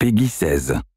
Peggy 16.